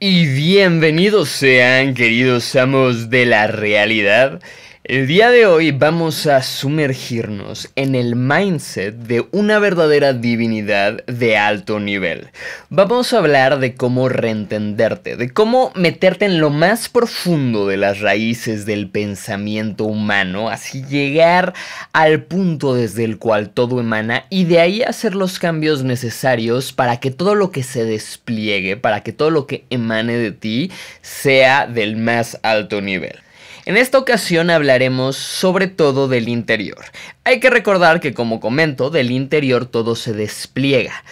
Y bienvenidos sean, queridos amos de la realidad. El día de hoy vamos a sumergirnos en el mindset de una verdadera divinidad de alto nivel. Vamos a hablar de cómo reentenderte, de cómo meterte en lo más profundo de las raíces del pensamiento humano, así llegar al punto desde el cual todo emana y de ahí hacer los cambios necesarios para que todo lo que se despliegue, para que todo lo que emane de ti sea del más alto nivel. En esta ocasión hablaremos sobre todo del interior. Hay que recordar que como comento, del interior todo se despliega.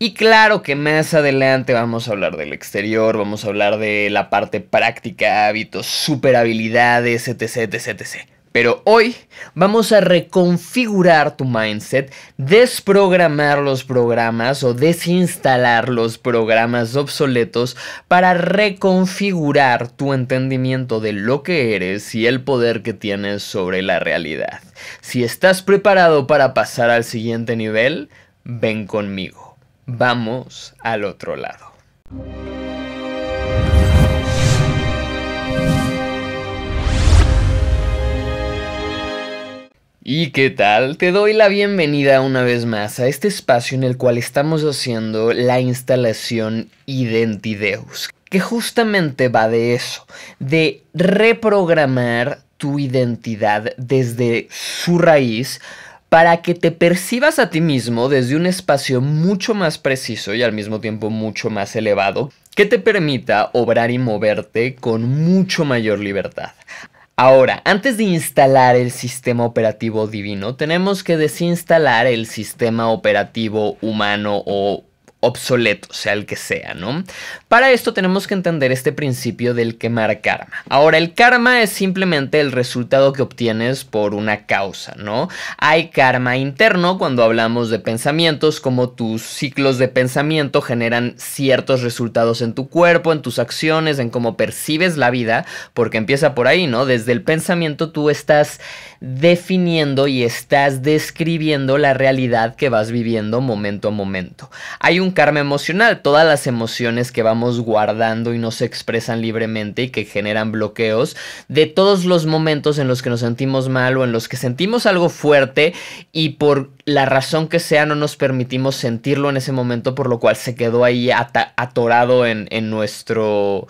Y claro que más adelante vamos a hablar del exterior, vamos a hablar de la parte práctica, hábitos, super habilidades, etc, etc, etc. Pero hoy vamos a reconfigurar tu mindset, desprogramar los programas o desinstalar los programas obsoletos para reconfigurar tu entendimiento de lo que eres y el poder que tienes sobre la realidad. Si estás preparado para pasar al siguiente nivel, ven conmigo. Vamos al otro lado. ¿Y qué tal? Te doy la bienvenida una vez más a este espacio en el cual estamos haciendo la instalación Identideus, que justamente va de eso, de reprogramar tu identidad desde su raíz para que te percibas a ti mismo desde un espacio mucho más preciso y al mismo tiempo mucho más elevado, que te permita obrar y moverte con mucho mayor libertad. Ahora, antes de instalar el sistema operativo divino, tenemos que desinstalar el sistema operativo humano o obsoleto, sea el que sea, ¿no? Para esto tenemos que entender este principio del quemar karma. Ahora, el karma es simplemente el resultado que obtienes por una causa, ¿no? Hay karma interno cuando hablamos de pensamientos, como tus ciclos de pensamiento generan ciertos resultados en tu cuerpo, en tus acciones, en cómo percibes la vida, porque empieza por ahí, ¿no? Desde el pensamiento tú estás definiendo y estás describiendo la realidad que vas viviendo momento a momento. Hay un karma emocional, todas las emociones que vamos guardando y no se expresan libremente y que generan bloqueos de todos los momentos en los que nos sentimos mal o en los que sentimos algo fuerte y por la razón que sea no nos permitimos sentirlo en ese momento, por lo cual se quedó ahí atorado en, nuestro...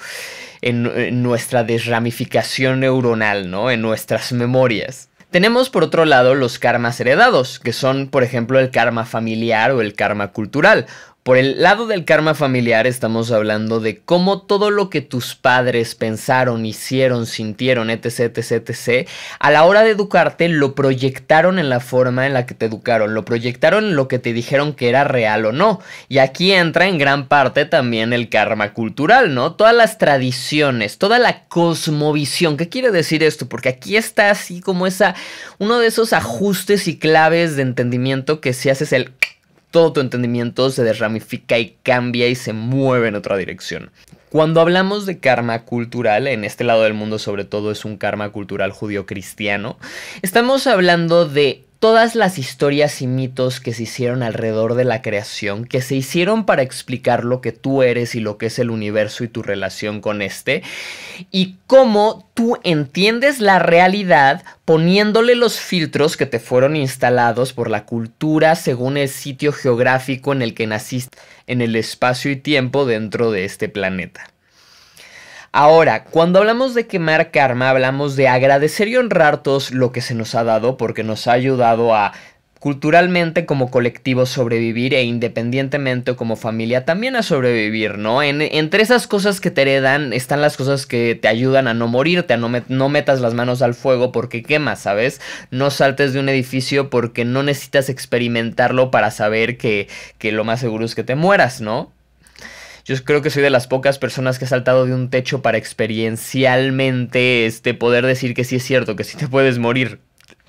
En, nuestra desramificación neuronal, ¿no? En nuestras memorias. Tenemos por otro lado los karmas heredados, que son por ejemplo el karma familiar o el karma cultural. Por el lado del karma familiar estamos hablando de cómo todo lo que tus padres pensaron, hicieron, sintieron, etc, etc, etc, a la hora de educarte lo proyectaron en la forma en la que te educaron, lo proyectaron en lo que te dijeron que era real o no. Y aquí entra en gran parte también el karma cultural, ¿no? Todas las tradiciones, toda la cosmovisión. ¿Qué quiere decir esto? Porque aquí está así como esa, uno de esos ajustes y claves de entendimiento que si haces el todo tu entendimiento se desramifica y cambia y se mueve en otra dirección. Cuando hablamos de karma cultural, en este lado del mundo sobre todo es un karma cultural judío cristiano, estamos hablando de todas las historias y mitos que se hicieron alrededor de la creación, que se hicieron para explicar lo que tú eres y lo que es el universo y tu relación con este, y cómo tú entiendes la realidad poniéndole los filtros que te fueron instalados por la cultura según el sitio geográfico en el que naciste, en el espacio y tiempo dentro de este planeta. Ahora, cuando hablamos de quemar karma, hablamos de agradecer y honrar todo lo que se nos ha dado porque nos ha ayudado a culturalmente como colectivo sobrevivir e independientemente como familia también a sobrevivir, ¿no? entre esas cosas que te heredan están las cosas que te ayudan a no morirte, a no, no metas las manos al fuego porque quemas, ¿sabes? No saltes de un edificio porque no necesitas experimentarlo para saber que lo más seguro es que te mueras, ¿no? Yo creo que soy de las pocas personas que ha saltado de un techo para experiencialmente este, poder decir que sí es cierto, que sí te puedes morir.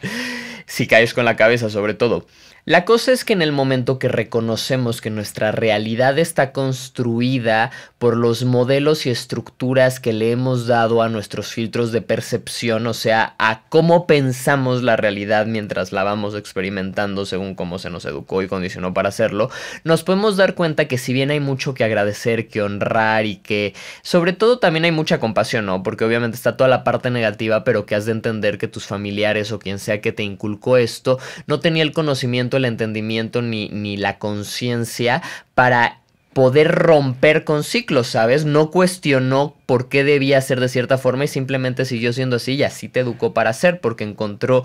si caes con la cabeza, sobre todo. La cosa es que en el momento que reconocemos que nuestra realidad está construida por los modelos y estructuras que le hemos dado a nuestros filtros de percepción, o sea, a cómo pensamos la realidad mientras la vamos experimentando según cómo se nos educó y condicionó para hacerlo, nos podemos dar cuenta que si bien hay mucho que agradecer, que honrar y que sobre todo también hay mucha compasión, ¿no? Porque obviamente está toda la parte negativa, pero que has de entender que tus familiares o quien sea que te inculcó esto no tenía el conocimiento el entendimiento ni, ni la conciencia para poder romper con ciclos, ¿sabes? No cuestionó por qué debía ser de cierta forma y simplemente siguió siendo así y así te educó para ser porque encontró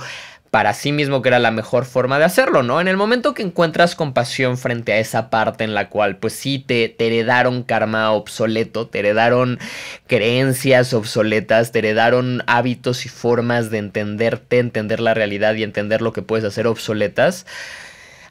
para sí mismo que era la mejor forma de hacerlo, ¿no? En el momento que encuentras compasión frente a esa parte en la cual pues sí te, te heredaron karma obsoleto, te heredaron creencias obsoletas, te heredaron hábitos y formas de entenderte, entender la realidad y entender lo que puedes hacer obsoletas,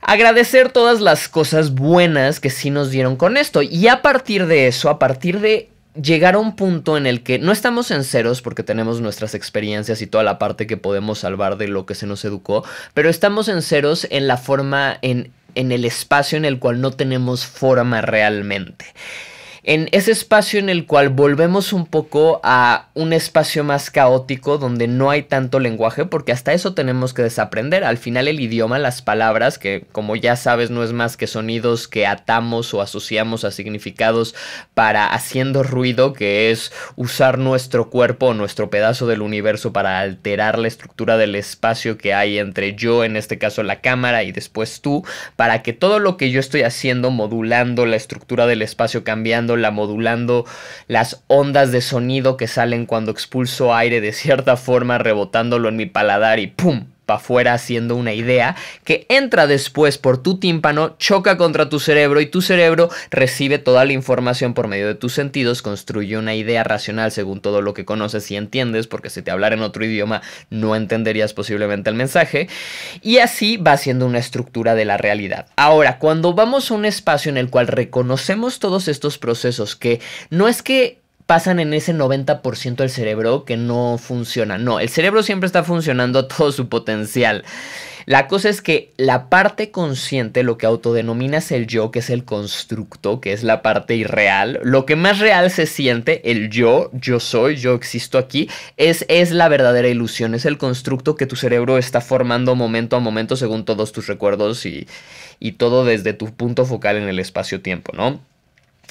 agradecer todas las cosas buenas que sí nos dieron con esto. Y a partir de eso, a partir de llegar a un punto en el que no estamos en ceros porque tenemos nuestras experiencias y toda la parte que podemos salvar de lo que se nos educó, pero estamos en ceros en la forma, en, en el espacio en el cual no tenemos forma realmente en ese espacio en el cual volvemos un poco a un espacio más caótico donde no hay tanto lenguaje porque hasta eso tenemos que desaprender. Al final el idioma, las palabras, que como ya sabes no es más que sonidos que atamos o asociamos a significados para haciendo ruido, que es usar nuestro cuerpo o nuestro pedazo del universo para alterar la estructura del espacio que hay entre yo, en este caso la cámara, y después tú, para que todo lo que yo estoy haciendo, modulando la estructura del espacio, cambiando la modulando las ondas de sonido que salen cuando expulso aire de cierta forma, rebotándolo en mi paladar y ¡pum! Para afuera haciendo una idea que entra después por tu tímpano, choca contra tu cerebro y tu cerebro recibe toda la información por medio de tus sentidos, construye una idea racional según todo lo que conoces y entiendes, porque si te hablara en otro idioma no entenderías posiblemente el mensaje, y así va siendo una estructura de la realidad. Ahora, cuando vamos a un espacio en el cual reconocemos todos estos procesos que no es que pasan en ese 90% del cerebro que no funciona. No, el cerebro siempre está funcionando a todo su potencial. La cosa es que la parte consciente, lo que autodenominas el yo, que es el constructo, que es la parte irreal, lo que más real se siente, el yo, yo soy, yo existo aquí, es, es la verdadera ilusión, es el constructo que tu cerebro está formando momento a momento según todos tus recuerdos y, y todo desde tu punto focal en el espacio-tiempo, ¿no?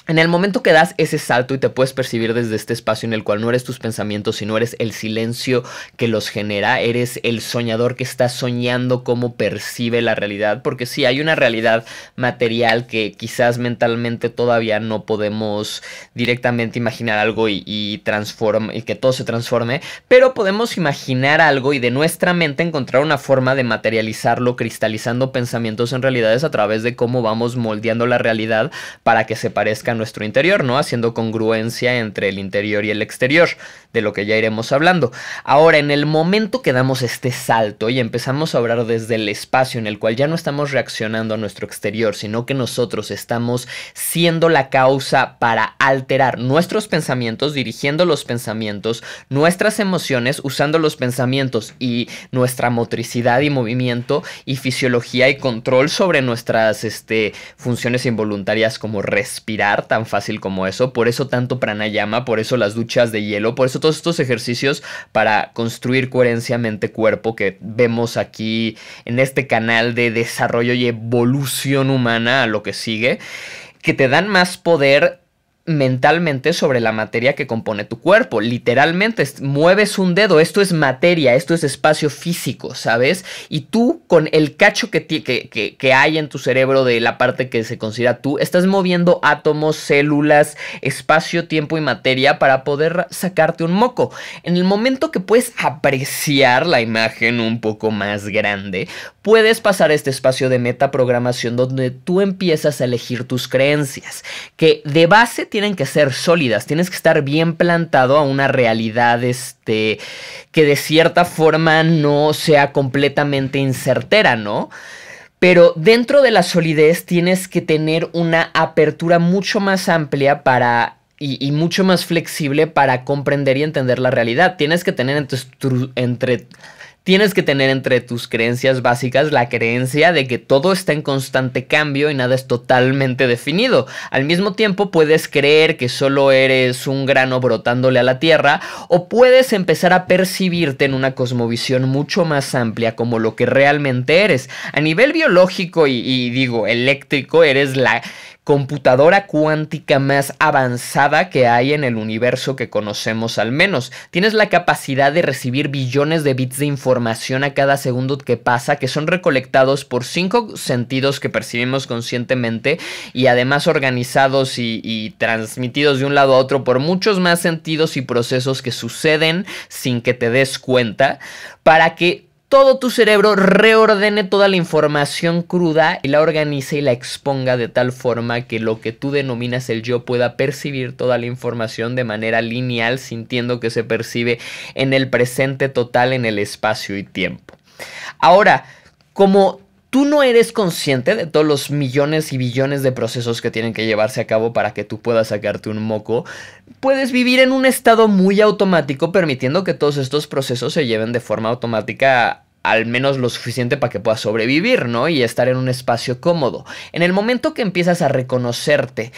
En el momento que das ese salto y te puedes percibir desde este espacio en el cual no eres tus pensamientos, sino eres el silencio que los genera, eres el soñador que está soñando cómo percibe la realidad, porque sí, hay una realidad material que quizás mentalmente todavía no podemos directamente imaginar algo y, y que todo se transforme, pero podemos imaginar algo y de nuestra mente encontrar una forma de materializarlo, cristalizando pensamientos en realidades a través de cómo vamos moldeando la realidad para que se parezca nuestro interior, ¿no? Haciendo congruencia entre el interior y el exterior, de lo que ya iremos hablando. Ahora, en el momento que damos este salto y empezamos a obrar desde el espacio en el cual ya no estamos reaccionando a nuestro exterior, sino que nosotros estamos siendo la causa para alterar nuestros pensamientos, dirigiendo los pensamientos, nuestras emociones, usando los pensamientos y nuestra motricidad y movimiento y fisiología y control sobre nuestras este, funciones involuntarias como respirar, tan fácil como eso. Por eso tanto pranayama, por eso las duchas de hielo, por eso todos estos ejercicios para construir coherencia mente-cuerpo que vemos aquí en este canal de desarrollo y evolución humana a lo que sigue, que te dan más poder mentalmente sobre la materia que compone tu cuerpo. Literalmente, mueves un dedo, esto es materia, esto es espacio físico, ¿sabes? Y tú con el cacho que, que, que, hay en tu cerebro de la parte que se considera tú, estás moviendo átomos, células, espacio, tiempo y materia para poder sacarte un moco. En el momento que puedes apreciar la imagen un poco más grande, puedes pasar este espacio de metaprogramación donde tú empiezas a elegir tus creencias, que de base tienen que ser sólidas, tienes que estar bien plantado a una realidad este, que de cierta forma no sea completamente incertera, ¿no? Pero dentro de la solidez tienes que tener una apertura mucho más amplia para y, mucho más flexible para comprender y entender la realidad. Tienes que tener entre, entre Tienes que tener entre tus creencias básicas la creencia de que todo está en constante cambio y nada es totalmente definido. Al mismo tiempo puedes creer que solo eres un grano brotándole a la tierra o puedes empezar a percibirte en una cosmovisión mucho más amplia como lo que realmente eres. A nivel biológico y, y digo eléctrico eres la computadora cuántica más avanzada que hay en el universo que conocemos al menos. Tienes la capacidad de recibir billones de bits de información a cada segundo que pasa, que son recolectados por cinco sentidos que percibimos conscientemente y además organizados y, y transmitidos de un lado a otro por muchos más sentidos y procesos que suceden sin que te des cuenta para que todo tu cerebro reordene toda la información cruda y la organice y la exponga de tal forma que lo que tú denominas el yo pueda percibir toda la información de manera lineal, sintiendo que se percibe en el presente total, en el espacio y tiempo. Ahora, como tú no eres consciente de todos los millones y billones de procesos que tienen que llevarse a cabo para que tú puedas sacarte un moco, puedes vivir en un estado muy automático permitiendo que todos estos procesos se lleven de forma automática al menos lo suficiente para que puedas sobrevivir, ¿no? Y estar en un espacio cómodo. En el momento que empiezas a reconocerte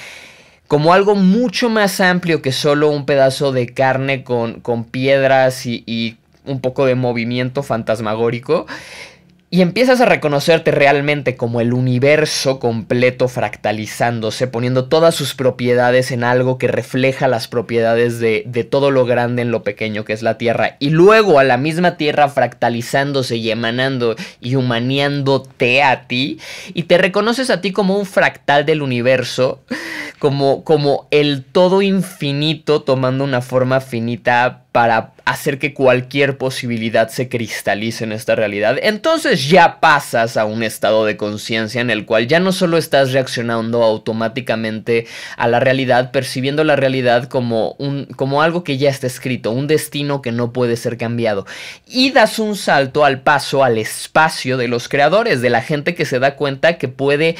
como algo mucho más amplio que solo un pedazo de carne con, con piedras y, y un poco de movimiento fantasmagórico, y empiezas a reconocerte realmente como el universo completo fractalizándose, poniendo todas sus propiedades en algo que refleja las propiedades de, de, todo lo grande en lo pequeño que es la Tierra. Y luego a la misma Tierra fractalizándose y emanando y humaneándote a ti. Y te reconoces a ti como un fractal del universo, como, como el todo infinito tomando una forma finita para hacer que cualquier posibilidad se cristalice en esta realidad, entonces ya pasas a un estado de conciencia en el cual ya no solo estás reaccionando automáticamente a la realidad, percibiendo la realidad como, un, como algo que ya está escrito, un destino que no puede ser cambiado, y das un salto al paso al espacio de los creadores, de la gente que se da cuenta que puede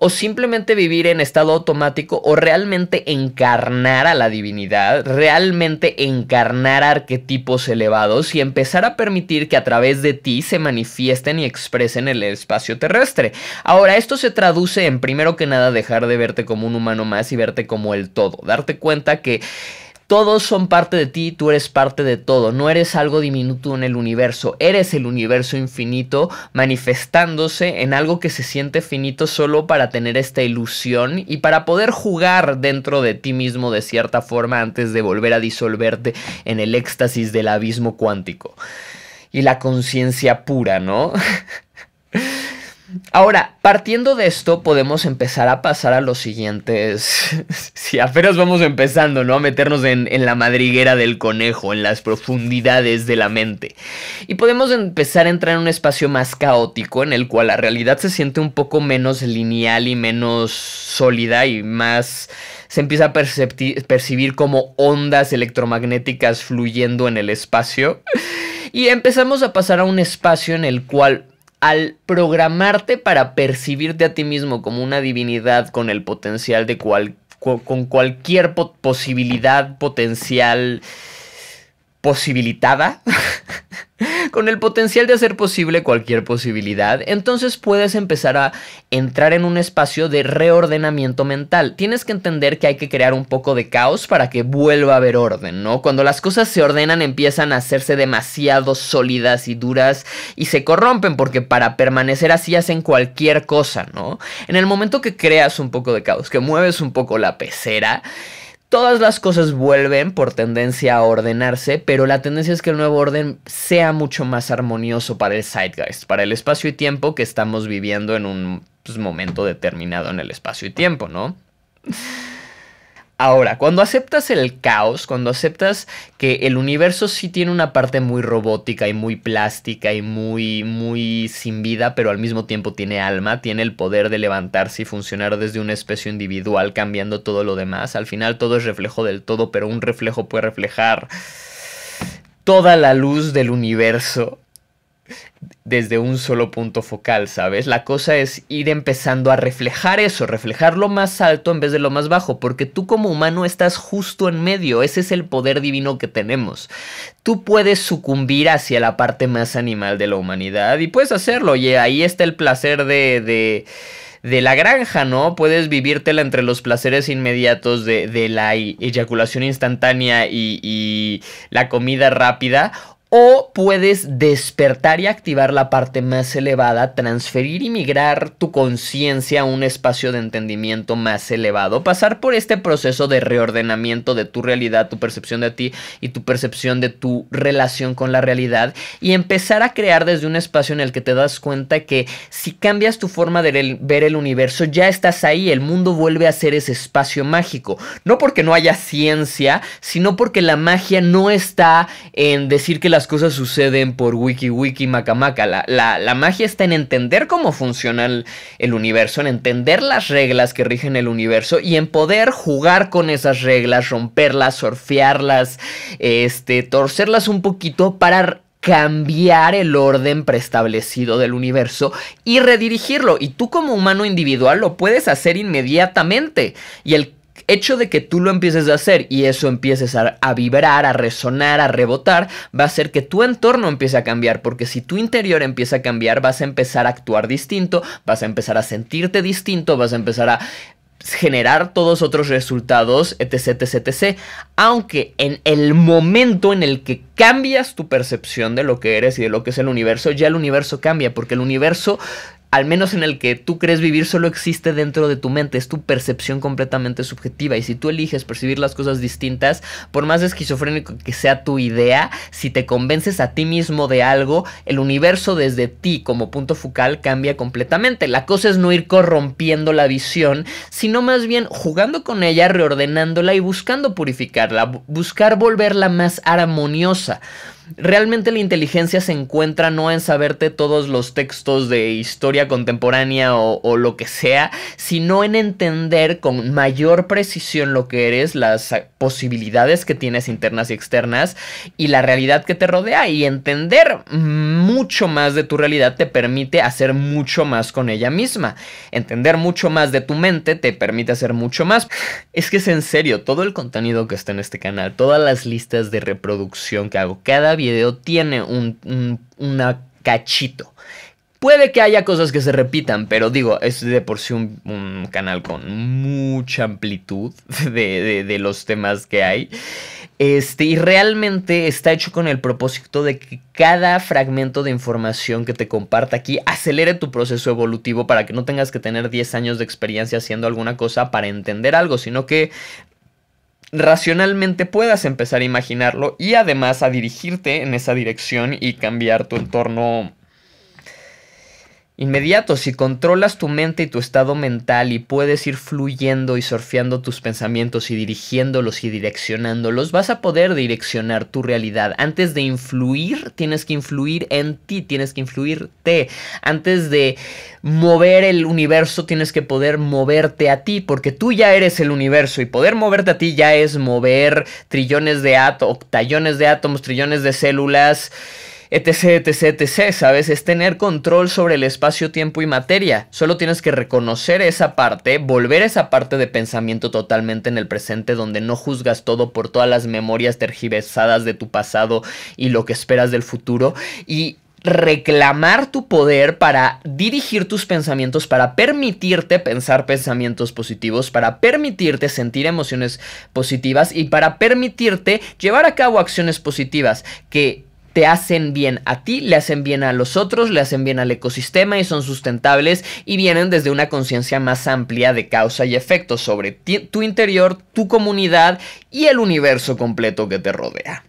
o simplemente vivir en estado automático o realmente encarnar a la divinidad, realmente encarnar arquetipos elevados y empezar a permitir que a través de ti se manifiesten y expresen el espacio terrestre. Ahora, esto se traduce en primero que nada dejar de verte como un humano más y verte como el todo, darte cuenta que todos son parte de ti, tú eres parte de todo, no eres algo diminuto en el universo, eres el universo infinito manifestándose en algo que se siente finito solo para tener esta ilusión y para poder jugar dentro de ti mismo de cierta forma antes de volver a disolverte en el éxtasis del abismo cuántico. Y la conciencia pura, ¿no? Ahora, partiendo de esto, podemos empezar a pasar a los siguientes. si apenas vamos empezando, ¿no? A meternos en, en, la madriguera del conejo, en las profundidades de la mente. Y podemos empezar a entrar en un espacio más caótico, en el cual la realidad se siente un poco menos lineal y menos sólida y más. Se empieza a percibir como ondas electromagnéticas fluyendo en el espacio. Y empezamos a pasar a un espacio en el cual al programarte para percibirte a ti mismo como una divinidad con el potencial de cual, con cualquier po posibilidad potencial posibilitada, con el potencial de hacer posible cualquier posibilidad, entonces puedes empezar a entrar en un espacio de reordenamiento mental. Tienes que entender que hay que crear un poco de caos para que vuelva a haber orden, ¿no? Cuando las cosas se ordenan empiezan a hacerse demasiado sólidas y duras y se corrompen porque para permanecer así hacen cualquier cosa, ¿no? En el momento que creas un poco de caos, que mueves un poco la pecera, Todas las cosas vuelven por tendencia a ordenarse, pero la tendencia es que el nuevo orden sea mucho más armonioso para el zeitgeist, para el espacio y tiempo que estamos viviendo en un pues, momento determinado en el espacio y tiempo, ¿no? Ahora, cuando aceptas el caos, cuando aceptas que el universo sí tiene una parte muy robótica y muy plástica y muy, muy sin vida, pero al mismo tiempo tiene alma, tiene el poder de levantarse y funcionar desde una especie individual, cambiando todo lo demás. Al final todo es reflejo del todo, pero un reflejo puede reflejar toda la luz del universo desde un solo punto focal, ¿sabes? La cosa es ir empezando a reflejar eso, reflejar lo más alto en vez de lo más bajo, porque tú como humano estás justo en medio, ese es el poder divino que tenemos. Tú puedes sucumbir hacia la parte más animal de la humanidad y puedes hacerlo, y ahí está el placer de... de de la granja, ¿no? Puedes vivírtela entre los placeres inmediatos de, la eyaculación instantánea y, la comida rápida o puedes despertar y activar la parte más elevada, transferir y migrar tu conciencia a un espacio de entendimiento más elevado, pasar por este proceso de reordenamiento de tu realidad, tu percepción de ti y tu percepción de tu relación con la realidad y empezar a crear desde un espacio en el que te das cuenta que si cambias tu forma de ver el universo, ya estás ahí, el mundo vuelve a ser ese espacio mágico. No porque no haya ciencia, sino porque la magia no está en decir que la las cosas suceden por wiki wiki macamaca. La, la, magia está en entender cómo funciona el, universo, en entender las reglas que rigen el universo y en poder jugar con esas reglas, romperlas, surfearlas, este, torcerlas un poquito para cambiar el orden preestablecido del universo y redirigirlo. Y tú como humano individual lo puedes hacer inmediatamente. Y el hecho de que tú lo empieces a hacer y eso empieces a, vibrar, a resonar, a rebotar, va a hacer que tu entorno empiece a cambiar, porque si tu interior empieza a cambiar, vas a empezar a actuar distinto, vas a empezar a sentirte distinto, vas a empezar a generar todos otros resultados, etc, etc, etc. Aunque en el momento en el que cambias tu percepción de lo que eres y de lo que es el universo, ya el universo cambia, porque el universo al menos en el que tú crees vivir, solo existe dentro de tu mente, es tu percepción completamente subjetiva. Y si tú eliges percibir las cosas distintas, por más esquizofrénico que sea tu idea, si te convences a ti mismo de algo, el universo desde ti como punto focal cambia completamente. La cosa es no ir corrompiendo la visión, sino más bien jugando con ella, reordenándola y buscando purificarla, buscar volverla más armoniosa. Realmente la inteligencia se encuentra no en saberte todos los textos de historia contemporánea o, lo que sea, sino en entender con mayor precisión lo que eres, las posibilidades que tienes internas y externas y la realidad que te rodea y entender mucho más de tu realidad te permite hacer mucho más con ella misma. Entender mucho más de tu mente te permite hacer mucho más. Es que es en serio, todo el contenido que está en este canal, todas las listas de reproducción que hago, cada video tiene un, una cachito. Puede que haya cosas que se repitan, pero digo, es de por sí un, canal con mucha amplitud de, de, los temas que hay. Este, y realmente está hecho con el propósito de que cada fragmento de información que te comparta aquí acelere tu proceso evolutivo para que no tengas que tener 10 años de experiencia haciendo alguna cosa para entender algo, sino que racionalmente puedas empezar a imaginarlo y además a dirigirte en esa dirección y cambiar tu entorno inmediato. Si controlas tu mente y tu estado mental y puedes ir fluyendo y surfeando tus pensamientos y dirigiéndolos y direccionándolos, vas a poder direccionar tu realidad. Antes de influir, tienes que influir en ti, tienes que influirte. Antes de mover el universo, tienes que poder moverte a ti, porque tú ya eres el universo y poder moverte a ti ya es mover trillones de átomos, tallones de átomos, trillones de células etc, etc, etc, ¿sabes? Es tener control sobre el espacio, tiempo y materia. Solo tienes que reconocer esa parte, volver esa parte de pensamiento totalmente en el presente donde no juzgas todo por todas las memorias tergiversadas de tu pasado y lo que esperas del futuro y reclamar tu poder para dirigir tus pensamientos, para permitirte pensar pensamientos positivos, para permitirte sentir emociones positivas y para permitirte llevar a cabo acciones positivas que te hacen bien a ti, le hacen bien a los otros, le hacen bien al ecosistema y son sustentables y vienen desde una conciencia más amplia de causa y efecto sobre tu interior, tu comunidad y el universo completo que te rodea.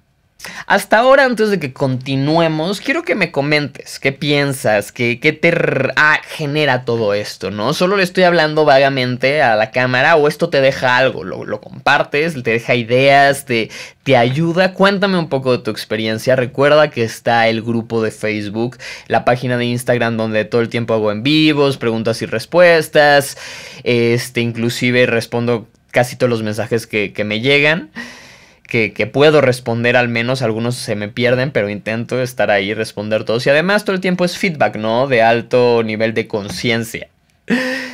Hasta ahora, antes de que continuemos, quiero que me comentes qué piensas, qué, te ah, genera todo esto, ¿no? Solo le estoy hablando vagamente a la cámara o esto te deja algo, lo, compartes, te deja ideas, te, te ayuda. Cuéntame un poco de tu experiencia. Recuerda que está el grupo de Facebook, la página de Instagram donde todo el tiempo hago en vivos, preguntas y respuestas, este, inclusive respondo casi todos los mensajes que, que me llegan que, puedo responder al menos, algunos se me pierden, pero intento estar ahí, responder todos. Y además todo el tiempo es feedback, ¿no? De alto nivel de conciencia,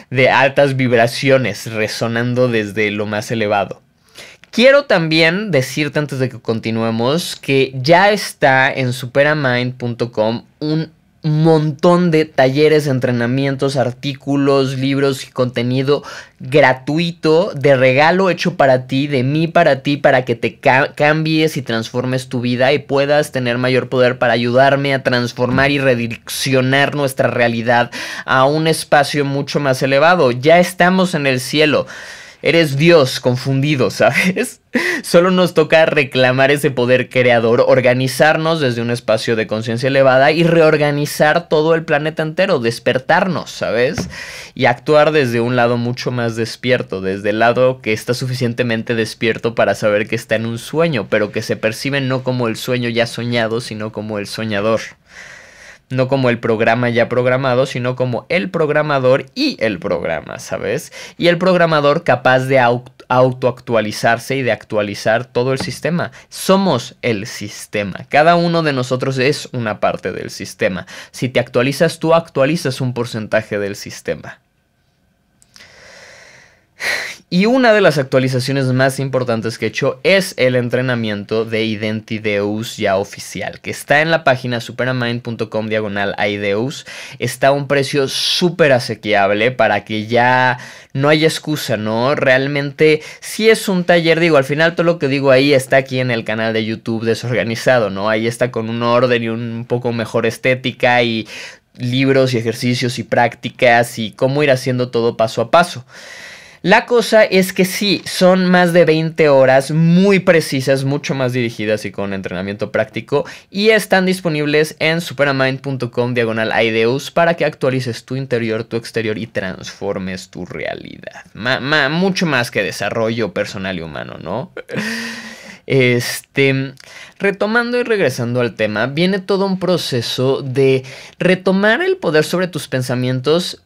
de altas vibraciones resonando desde lo más elevado. Quiero también decirte antes de que continuemos que ya está en superamind.com un montón de talleres, entrenamientos, artículos, libros y contenido gratuito de regalo hecho para ti, de mí para ti, para que te cambies y transformes tu vida y puedas tener mayor poder para ayudarme a transformar y redireccionar nuestra realidad a un espacio mucho más elevado. Ya estamos en el cielo. Eres Dios confundido, ¿sabes? Solo nos toca reclamar ese poder creador, organizarnos desde un espacio de conciencia elevada y reorganizar todo el planeta entero, despertarnos, ¿sabes? Y actuar desde un lado mucho más despierto, desde el lado que está suficientemente despierto para saber que está en un sueño, pero que se percibe no como el sueño ya soñado, sino como el soñador no como el programa ya programado, sino como el programador y el programa, ¿sabes? Y el programador capaz de autoactualizarse y de actualizar todo el sistema. Somos el sistema. Cada uno de nosotros es una parte del sistema. Si te actualizas tú, actualizas un porcentaje del sistema. Y una de las actualizaciones más importantes que he hecho es el entrenamiento de Identideus ya oficial, que está en la página superamind.com diagonal Ideus. Está a un precio súper asequible para que ya no haya excusa, ¿no? Realmente si es un taller, digo, al final todo lo que digo ahí está aquí en el canal de YouTube desorganizado, ¿no? Ahí está con un orden y un poco mejor estética y libros y ejercicios y prácticas y cómo ir haciendo todo paso a paso. La cosa es que sí, son más de 20 horas muy precisas, mucho más dirigidas y con entrenamiento práctico y están disponibles en superamind.com diagonal ideus para que actualices tu interior, tu exterior y transformes tu realidad. mucho más que desarrollo personal y humano, ¿no? Este, retomando y regresando al tema, viene todo un proceso de retomar el poder sobre tus pensamientos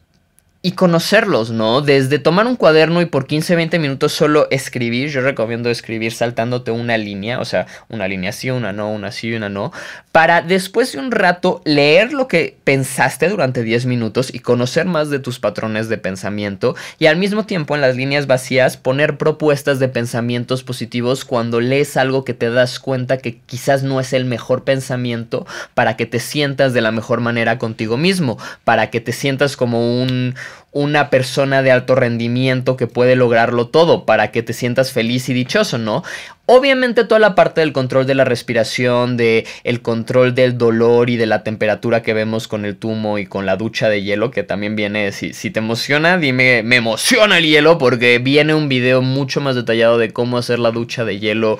y conocerlos, ¿no? Desde tomar un cuaderno y por 15, 20 minutos solo escribir, yo recomiendo escribir saltándote una línea, o sea, una línea sí, una no, una sí, una no, para después de un rato leer lo que pensaste durante 10 minutos y conocer más de tus patrones de pensamiento y al mismo tiempo en las líneas vacías poner propuestas de pensamientos positivos cuando lees algo que te das cuenta que quizás no es el mejor pensamiento para que te sientas de la mejor manera contigo mismo, para que te sientas como un una persona de alto rendimiento que puede lograrlo todo para que te sientas feliz y dichoso, ¿no? Obviamente toda la parte del control de la respiración, de el control del dolor y de la temperatura que vemos con el tumo y con la ducha de hielo, que también viene, si, si te emociona, dime, me emociona el hielo porque viene un video mucho más detallado de cómo hacer la ducha de hielo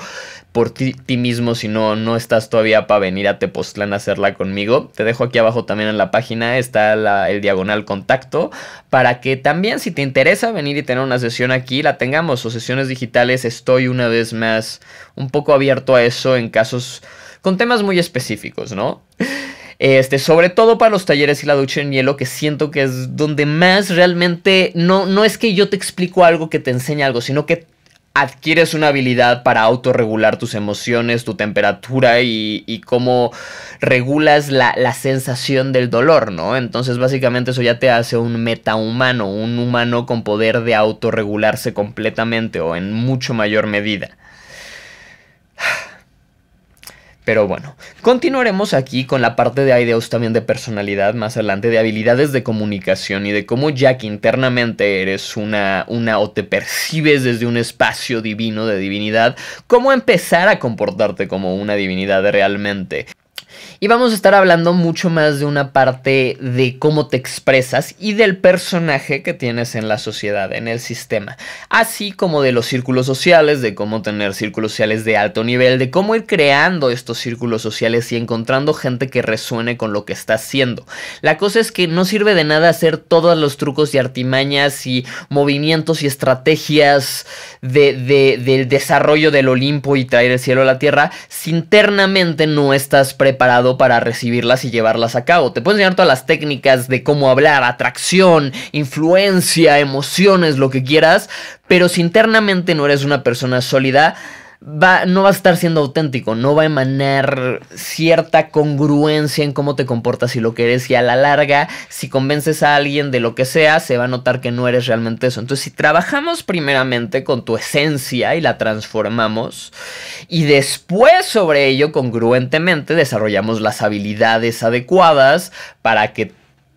por ti, mismo si no, no estás todavía para venir a Tepoztlán a hacerla conmigo. Te dejo aquí abajo también en la página, está el diagonal contacto, para que también si te interesa venir y tener una sesión aquí, la tengamos o sesiones digitales, estoy una vez más un poco abierto a eso en casos con temas muy específicos, ¿no? Este, sobre todo para los talleres y la ducha en hielo, que siento que es donde más realmente no, no es que yo te explico algo que te enseña algo, sino que adquieres una habilidad para autorregular tus emociones, tu temperatura y, cómo regulas la, la, sensación del dolor, ¿no? Entonces básicamente eso ya te hace un metahumano, un humano con poder de autorregularse completamente o en mucho mayor medida. Pero bueno, continuaremos aquí con la parte de ideas también de personalidad, más adelante de habilidades de comunicación y de cómo ya que internamente eres una, una o te percibes desde un espacio divino de divinidad, cómo empezar a comportarte como una divinidad realmente. Y vamos a estar hablando mucho más de una parte de cómo te expresas y del personaje que tienes en la sociedad, en el sistema. Así como de los círculos sociales, de cómo tener círculos sociales de alto nivel, de cómo ir creando estos círculos sociales y encontrando gente que resuene con lo que estás haciendo. La cosa es que no sirve de nada hacer todos los trucos y artimañas y movimientos y estrategias de, del desarrollo del Olimpo y traer el cielo a la tierra si internamente no estás preparado para recibirlas y llevarlas a cabo. Te puedo enseñar todas las técnicas de cómo hablar, atracción, influencia, emociones, lo que quieras, pero si internamente no eres una persona sólida, no va a estar siendo auténtico, no va a emanar cierta congruencia en cómo te comportas y lo que eres y a la larga, si convences a alguien de lo que sea, se va a notar que no eres realmente eso. Entonces, si trabajamos primeramente con tu esencia y la transformamos y después sobre ello congruentemente desarrollamos las habilidades adecuadas para que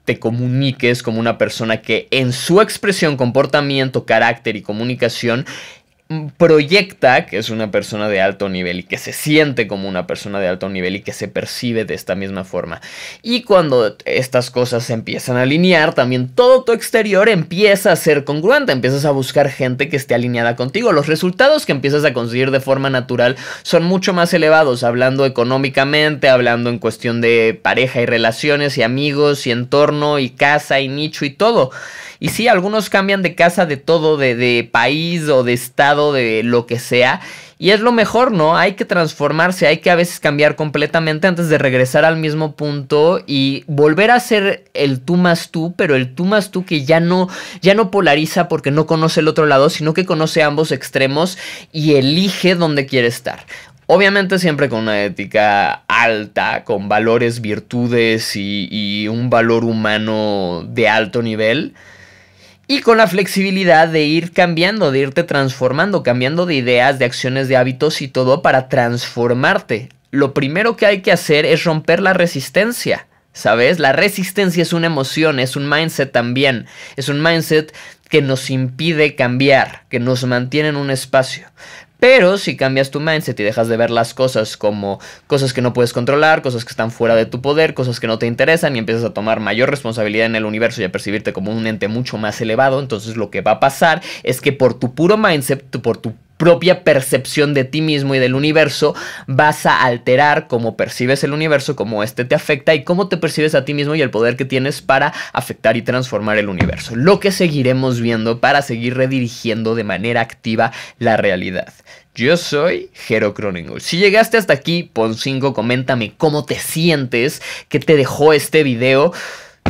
te comuniques como una persona que en su expresión, comportamiento, carácter y comunicación proyecta que es una persona de alto nivel y que se siente como una persona de alto nivel y que se percibe de esta misma forma. Y cuando estas cosas se empiezan a alinear, también todo tu exterior empieza a ser congruente, empiezas a buscar gente que esté alineada contigo. Los resultados que empiezas a conseguir de forma natural son mucho más elevados, hablando económicamente, hablando en cuestión de pareja y relaciones y amigos y entorno y casa y nicho y todo. Y sí, algunos cambian de casa, de todo, de, de país o de estado, de lo que sea. Y es lo mejor, ¿no? Hay que transformarse, hay que a veces cambiar completamente antes de regresar al mismo punto y volver a ser el tú más tú, pero el tú más tú que ya no, ya no polariza porque no conoce el otro lado, sino que conoce ambos extremos y elige dónde quiere estar. Obviamente siempre con una ética alta, con valores, virtudes y, y un valor humano de alto nivel y con la flexibilidad de ir cambiando, de irte transformando, cambiando de ideas, de acciones, de hábitos y todo para transformarte. Lo primero que hay que hacer es romper la resistencia. ¿Sabes? La resistencia es una emoción, es un mindset también. Es un mindset que nos impide cambiar, que nos mantiene en un espacio. Pero si cambias tu mindset y dejas de ver las cosas como cosas que no puedes controlar, cosas que están fuera de tu poder, cosas que no te interesan y empiezas a tomar mayor responsabilidad en el universo y a percibirte como un ente mucho más elevado, entonces lo que va a pasar es que por tu puro mindset, por tu propia percepción de ti mismo y del universo, vas a alterar cómo percibes el universo, cómo este te afecta y cómo te percibes a ti mismo y el poder que tienes para afectar y transformar el universo. Lo que seguiremos viendo para seguir redirigiendo de manera activa la realidad. Yo soy Jero Croningle. Si llegaste hasta aquí, pon 5, coméntame cómo te sientes, qué te dejó este video.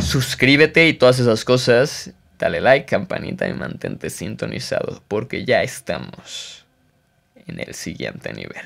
Suscríbete y todas esas cosas. Dale like, campanita y mantente sintonizado porque ya estamos en el siguiente nivel.